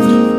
Amen.